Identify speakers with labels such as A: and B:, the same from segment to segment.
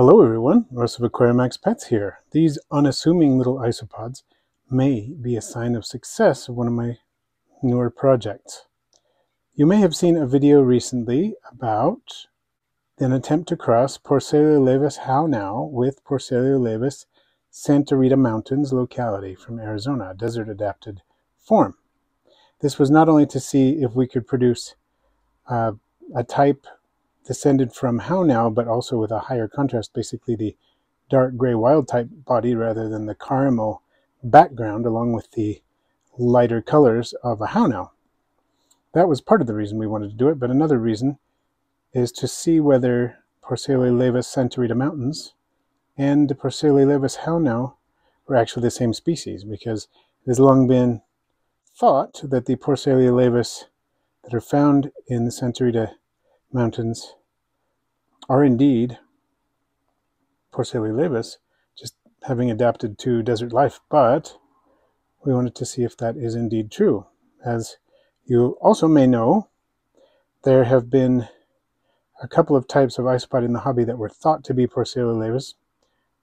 A: Hello everyone, Russ of Aquarimax Pets here. These unassuming little isopods may be a sign of success of one of my newer projects. You may have seen a video recently about an attempt to cross Porcellio laevis how now with Porcellio laevis Santa Rita Mountains locality from Arizona, desert adapted form. This was not only to see if we could produce uh, a type descended from how now, but also with a higher contrast, basically the dark gray wild type body rather than the caramel background along with the lighter colors of a how now. That was part of the reason we wanted to do it, but another reason is to see whether Porcellio laevis Santa Rita Mountains and Porcellio laevis how now were actually the same species because it has long been thought that the Porcellio laevis that are found in the Santa Rita Mountains are indeed Porcellio laevis, just having adapted to desert life, but we wanted to see if that is indeed true. As you also may know, there have been a couple of types of isopod in the hobby that were thought to be Porcellio laevis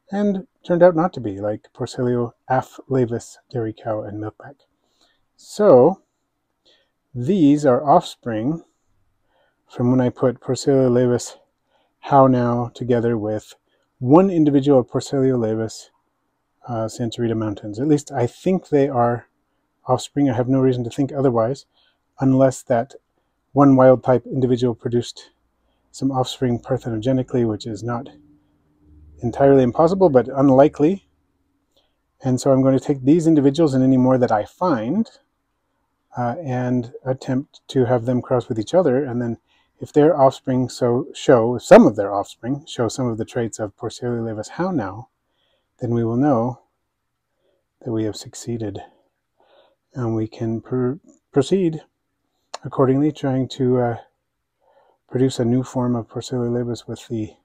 A: and turned out not to be, like Porcellio laevis, dairy cow, and milkback. So, these are offspring from when I put Porcellio laevis how now together with one individual Porcellio laevis uh, Santa Rita Mountains. At least I think they are offspring. I have no reason to think otherwise, unless that one wild type individual produced some offspring parthenogenically, which is not entirely impossible, but unlikely. And so I'm going to take these individuals and any more that I find uh, and attempt to have them cross with each other. And then if their offspring so show, some of their offspring show some of the traits of Porcellio laevis how now, then we will know that we have succeeded. And we can pr proceed accordingly, trying to uh, produce a new form of Porcellio laevis with the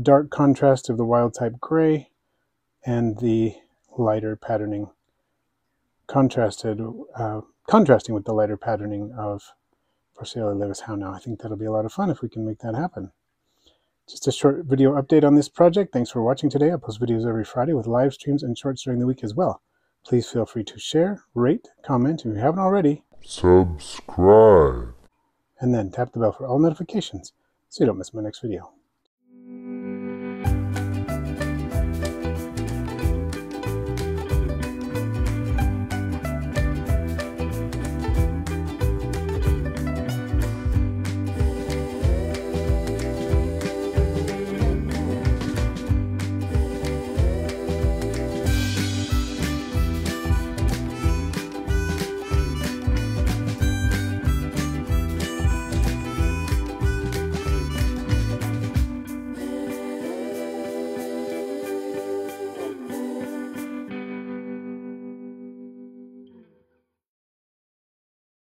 A: dark contrast of the wild type gray and the lighter patterning contrasted, uh, contrasting with the lighter patterning of Porcellio laevis how now. I think that'll be a lot of fun if we can make that happen. Just a short video update on this project. Thanks for watching today. I post videos every Friday with live streams and shorts during the week as well. Please feel free to share, rate, comment if you haven't already.
B: Subscribe.
A: And then tap the bell for all notifications so you don't miss my next video.